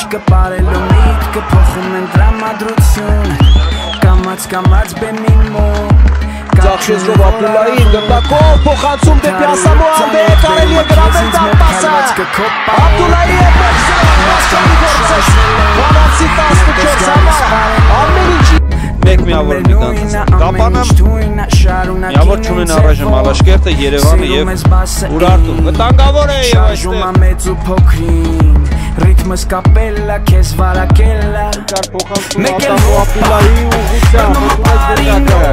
լրություն Ծուխն ու խմիչ կպարելու միտ Կփոխում են դրամադրություն Կամած կամած բեմին մոտ Ձախշեզրով Աբդուլլային գնդակով փոխանցում դեպի Ասամոհանդե կարելի է գրավել դա պասը Աբդուլլայի է բերսել մասկանի գործես Վանացի 14 համար ամեն ինչի մեկ միավոր մի կանցած Կապանամ Միավոր չունեն առայժմ Ալաշկերտը, Երևանը եւ Ուրարտուն Վտանգավոր է եւ այստեղ մեծ ու փոքրին Ռիթմս կապելա, քեզ վարակելա Կար փոխանցում Ատամո Աբդուլլայի ուղղությամբ Մտունակը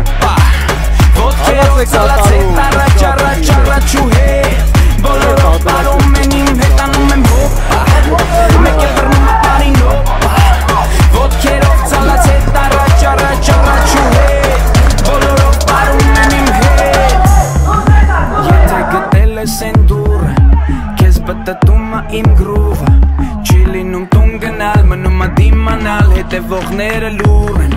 Ոտքերով ծալացեք առաջ առաջ առաջ ու Հետևողները լուր են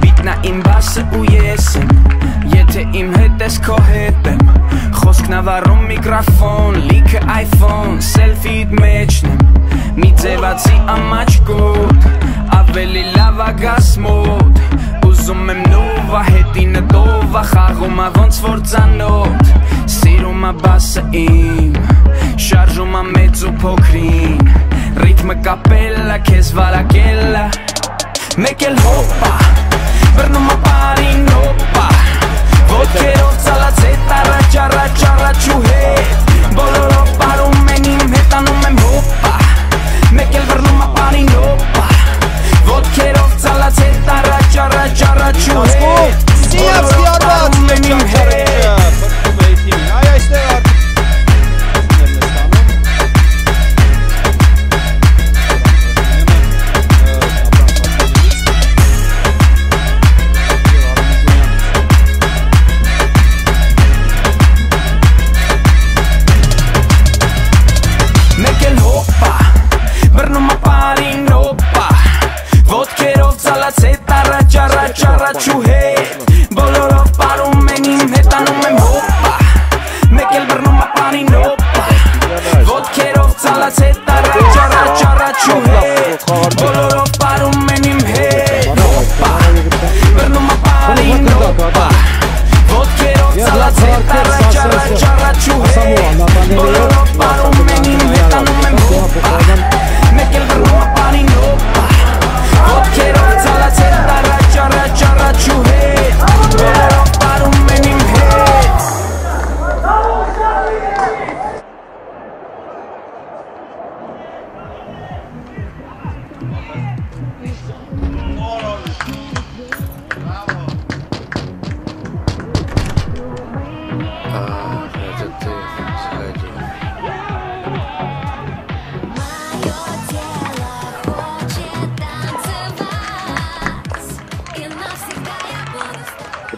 Բիտնա իմ բասը ու ես եմ Եթե իմ հետ ես քո հետ եմ Խոսքն ավարում միկրոֆոն Լիքը iPhone Սելֆիդ մեջն եմ Մի ձևացի ամաչկոտ Ավելի լավ ագաս մոտ Ուզում եմ նովա հետինը տովա Խաղում ա ոնց որ ծանոտ Սիրում ա բասը իմ Շարժում ա մեծ ու փոքրին Ռիթմը կապելա, քեզ վարակելա Make it hopa, pero no me parin, no pa.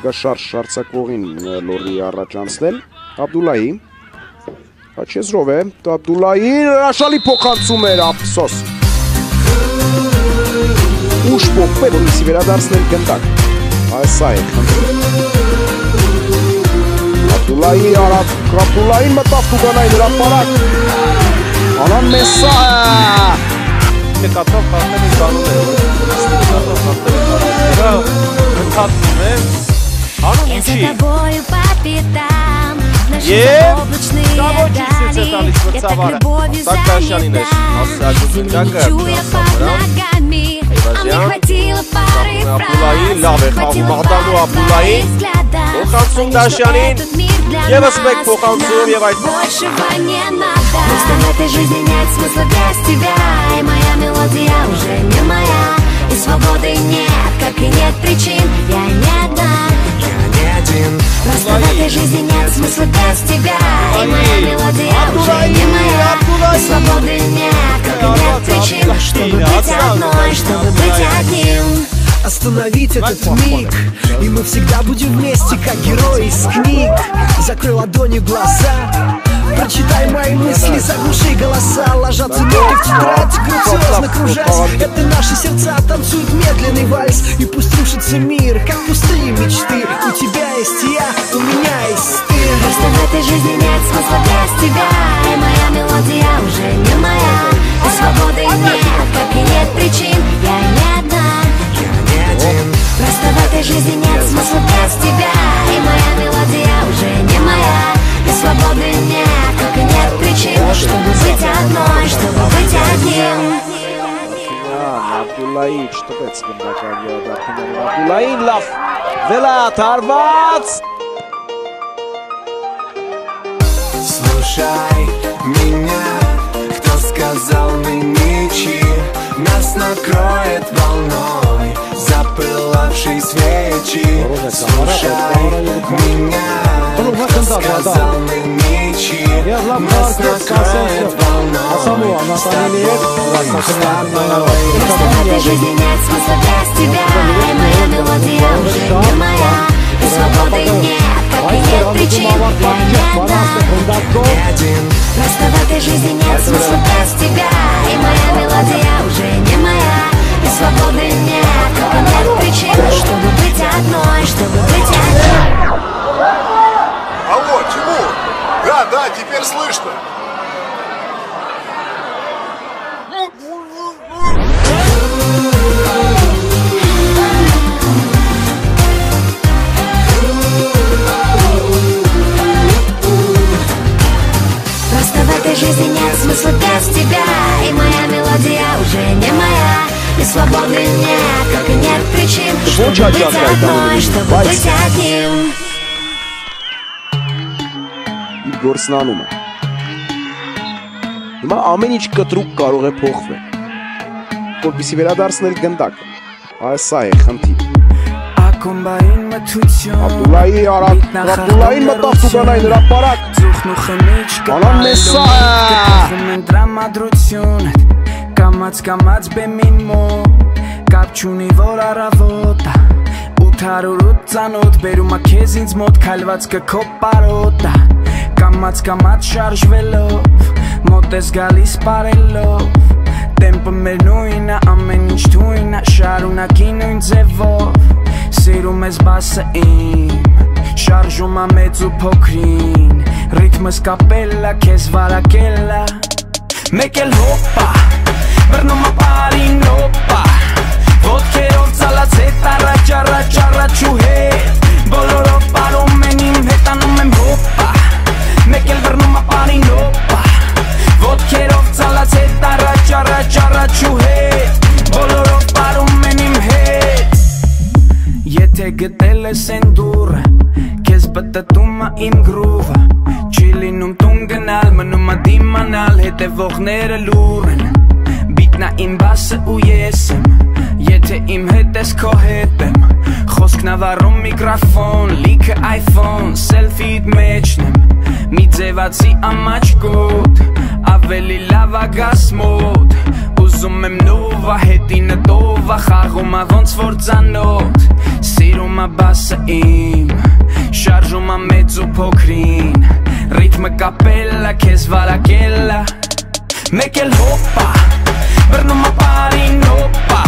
հարգաշարժ շարցակողին լորի առաջ անցնել, Աբդուլայի, Աչեզրով է, Աբդուլայի հրաշալի փոխանցում էր ապսոս։ Ուշ փոխվել ունիսի վերադարձնել գնդակ։ Այս այ է խնդրում։ Աբդուլայի արավ, Աբդուլային մտավ Տուգանայի հրապարակ։ Անան Մեսա նկատով հարտերի կանոն է, որ ստիպատով հարտերի կանոն է, դա ընդհատվում է, ինչի тобою по пятам Наши Եվ заоблачные Կամոջի дали սեցետալի Я так շվրցավարը любовью Так Դաշյանին էր ասաճու գնդակը Землю я под ногами А мне Այվազյան, хватило пары Աբդուլայի, фраз լավ է խաղում Хватило Աղդամու пары Աբդուլայի твоих взглядов Փոխանցում Понять, что Դաշյանին этот мир для Եվս մեկ нас փոխանցում եւ այդ Большего не надо Просто в этой жизни нет смысла без тебя И моя мелодия уже не моя И свободы нет, как и нет причин Я не одна, я не один. Просто в этой жизни нет смысла без тебя И моя мелодия уже не моя. И свободы нет, как и нет причин Чтобы быть одной, чтобы быть одним. Остановить этот миг И мы всегда будем вместе, как герои из книг. Закрой ладонью глаза Прочитай мои мысли, заглуши голоса Ложатся ноты в тетрадь, грациозно кружась. Это наши сердца танцуют медленный вальс И пусть рушится мир, как пустые мечты. У тебя есть я, у меня есть ты. Просто в этой жизни нет смысла без тебя. И моя мелодия уже не моя. И свободы нет, как и нет причин. Я не одна, я не один. Просто в этой жизни нет смысла без тебя. И моя second back yard yard back in Abdullah in love Vela Тарвац Слушай меня, кто сказал мы ничьи. Нас накроет волной запылавшей свечи. Слушай меня, кто сказал мы ничьи нынче Нас накроет волной. С тобой, с тобой. Просто в этой жизни нет смысла без тебя. И моя мелодия уже не моя. И свободы нет, как и нет причин. Я не один. Просто в этой жизни нет смысла без тебя. И моя мелодия уже не моя. И свободы нет, как и нет причин Чтобы жизни нет смысла без тебя И моя мелодия уже не моя И свободы нет, как и нет причин Чтобы Ոչ быть հաճախ է одной, այդտեղ чтобы բայց- быть одним իր գործն անում է Հիմա ամեն ինչ կտրուկ կարող է փոխվել որպեսի վերադարձնել գնդակը այս սա է խնդիրը Ակումբային մթություն Աբդուլլայի արագ Աբդուլլային մտավ Տուգանային հրապարակ Ծուխն ու խմիչք Անան մեսա է։ Կտախում են դրամադրություն Կամած կամած բեմին մոտ Կապ չունի որ առավոտ ա 808 ծանոտ Բերում ա քեզ ինձ մոտ Քալված կքո պարոտ ա Կամած կամած շարժվելով Մոտ ես գալիս պարելով Տեմպը մեր նույնը ամեն ինչ թույնը Շարունակի նույն ձևով Սիրում ես բասը իմ Շարժում ա մեծ ու փոքրին Ռիթմս կապելա, քեզ վարակելա Մեկ էլ հոպա Բռնում ա բարին հոպա Ոտքերով ծալած հետ առաջ առաջ առաջ ու հետ Բոլորով պարում են իմ հետ անում եմ հոպա ես են դուրը Քեզ պտտում ա իմ գրուվը Չի լինում տուն գնալ Մնում ա դիմանալ Հետևողները լուր են Բիտնա իմ բասը ու ես եմ Եթե իմ հետ ես քո հետ եմ Խոսքն ավառում միկրոֆոն Լիքը iPhone Սելֆիդ մեջն եմ Մի ձևացի ամաչկոտ Ավելի լավ ագաս մոտ Ուզում եմ նովա հետինը տովա Խաղում ա ոնց որ ծանոտ Սիրում ա բասը իմ Շարժում ա մեծ ու փոքրին Ռիթմը կապելա, քեզ վարակելա Մեկ էլ հոպա Բռնում ա բարին հոպա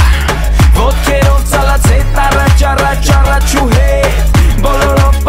Ոտքերով ծալած հետ առաջ առաջ առաջ ու հետ Բոլորով